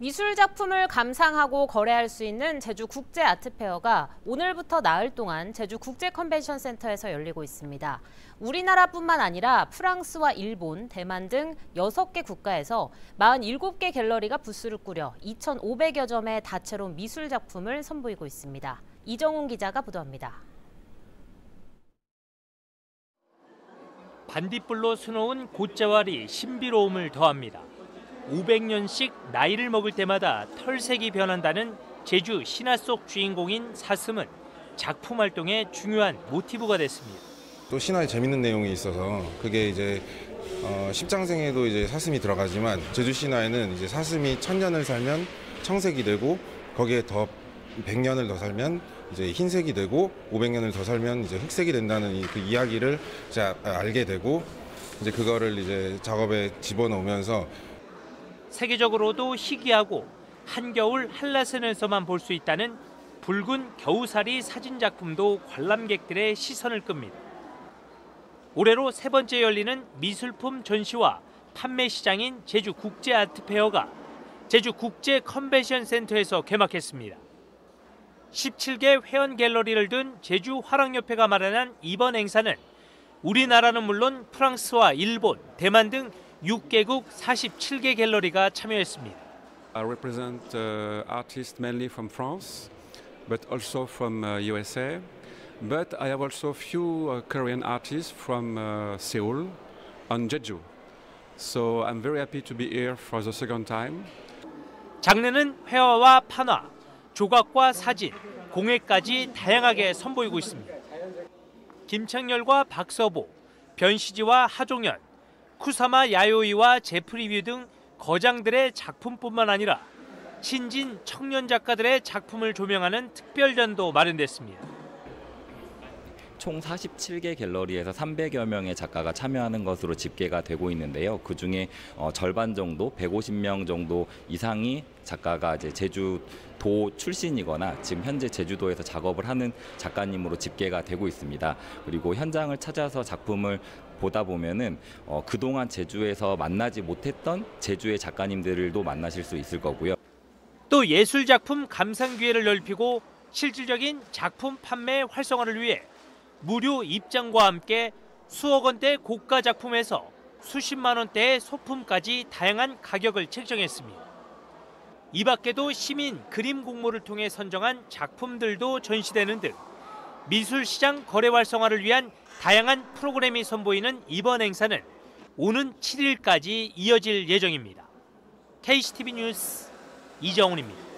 미술 작품을 감상하고 거래할 수 있는 제주 국제 아트페어가 오늘부터 나흘 동안 제주 국제 컨벤션 센터에서 열리고 있습니다. 우리나라뿐만 아니라 프랑스와 일본, 대만 등 6개 국가에서 47개 갤러리가 부스를 꾸려 2,500여 점의 다채로운 미술 작품을 선보이고 있습니다. 이정훈 기자가 보도합니다. 반딧불로 수놓은 곶자왈이 신비로움을 더합니다. 500년씩 나이를 먹을 때마다 털색이 변한다는 제주 신화 속 주인공인 사슴은 작품 활동의 중요한 모티브가 됐습니다. 또 신화에 재밌는 내용이 있어서 그게 이제 어, 십장생에도 이제 사슴이 들어가지만 제주 신화에는 이제 사슴이 천년을 살면 청색이 되고 거기에 더 100년을 더 살면 이제 흰색이 되고 500년을 더 살면 이제 흑색이 된다는 이, 그 이야기를 이제 알게 되고 이제 그거를 이제 작업에 집어넣으면서 세계적으로도 희귀하고 한겨울 한라산에서만 볼 수 있다는 붉은 겨우살이 사진 작품도 관람객들의 시선을 끕니다. 올해로 세 번째 열리는 미술품 전시와 판매 시장인 제주 국제 아트 페어가 제주 국제 컨벤션 센터에서 개막했습니다. 17개 회원 갤러리를 둔 제주 화랑협회가 마련한 이번 행사는 우리나라는 물론 프랑스와 일본, 대만 등 6개국 47개 갤러리가 참여했습니다. I represent uh, artists mainly from France, but also from uh, USA. But I have also few uh, Korean artists from uh, Seoul on Jeju. So I'm very happy to be here for the second time. 장르는 회화와 판화, 조각과 사진, 공예까지 다양하게 선보이고 있습니다. 김창렬과 박서보, 변시지와 하종현, 쿠사마 야요이와 제프리 뷰 등 거장들의 작품뿐만 아니라 신진 청년 작가들의 작품을 조명하는 특별전도 마련됐습니다. 총 47개 갤러리에서 300여 명의 작가가 참여하는 것으로 집계가 되고 있는데요. 그 중에 어, 절반 정도, 150명 정도 이상이 작가가 이제 제주도 출신이거나 지금 현재 제주도에서 작업을 하는 작가님으로 집계가 되고 있습니다. 그리고 현장을 찾아서 작품을 보다 보면은 어, 그동안 제주에서 만나지 못했던 제주의 작가님들도 만나실 수 있을 거고요. 또 예술 작품 감상 기회를 넓히고 실질적인 작품 판매 활성화를 위해 무료 입장과 함께 수억 원대 고가 작품에서 수십만 원대의 소품까지 다양한 가격을 책정했습니다. 이 밖에도 시민 그림 공모를 통해 선정한 작품들도 전시되는 등 미술 시장 거래 활성화를 위한 다양한 프로그램이 선보이는 이번 행사는 오는 7일까지 이어질 예정입니다. KCTV 뉴스 이정훈입니다.